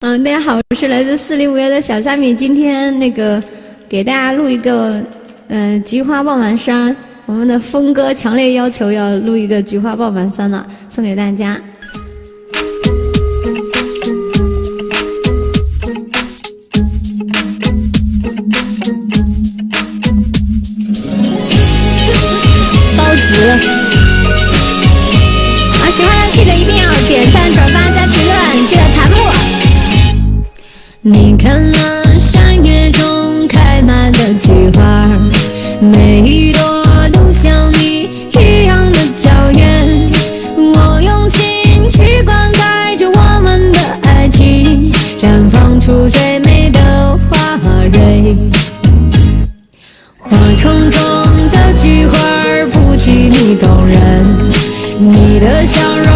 嗯，大家好，我是来自四零五幺的小虾米，今天那个给大家录一个，呃，菊花爆满山，我们的峰哥强烈要求要录一个菊花爆满山了，送给大家。着急了，啊，喜欢的记得一定要点赞、转发、你看那山野中开满的菊花，每一朵都像你一样的娇艳。我用心去灌溉着我们的爱情，绽放出最美的花蕊。花丛中的菊花不及你动人，你的笑容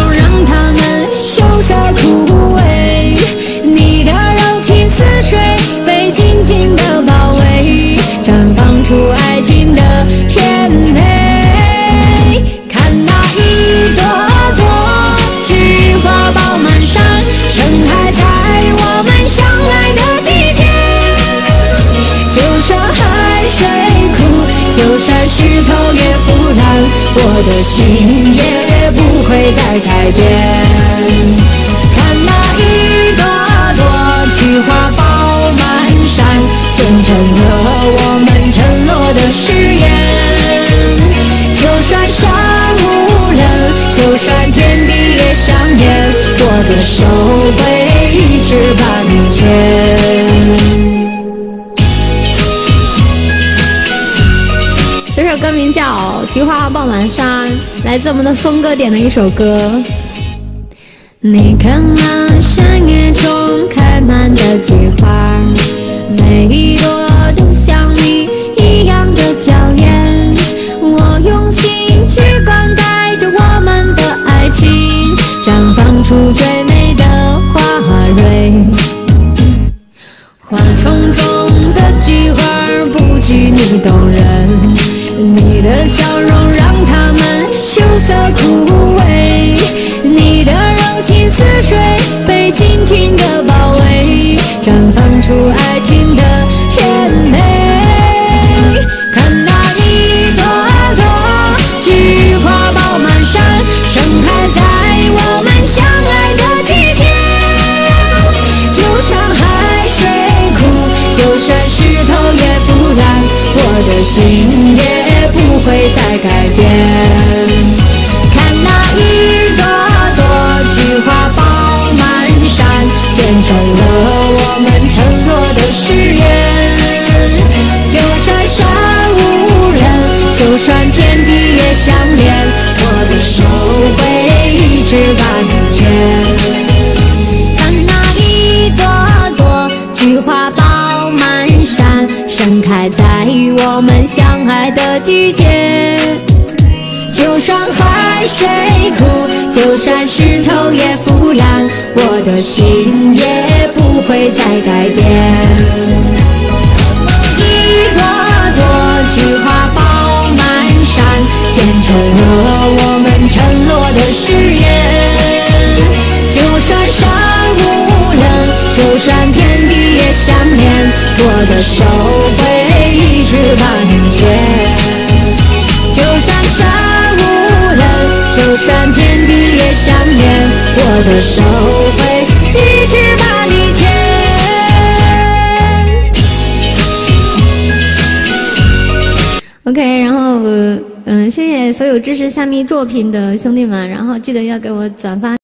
就算石头也腐烂，我的心也不会再改变。看那一朵朵菊花爆满山，见证了我们这首歌名叫《菊花爆满山》，来自我们的峰哥点的一首歌。你看那山野中开满的菊花，每一朵色枯萎。你的柔情似水，被紧紧的包围，绽放出爱情的甜美。看那一朵朵菊花爆满山，盛开在我们相爱的季节。就算海水枯，就算石头也腐烂，我的心也不会再改变。一朵朵菊花爆满山，见证了我们承诺的誓言。就算山无人，就算天地也相连，我的手会一直把你牵。看那一朵朵菊花爆满山，盛开在我们相爱的季节。就算海水枯，就算石头也腐烂，我的心也不会再改变。一朵朵菊花爆满山，见证了我们承诺的誓言。就算山无棱，就算天地也相连，我的手会一直把你牵。的手会一直把你牵。OK，然后嗯、呃谢谢所有支持虾米作品的兄弟们，然后记得要给我转发。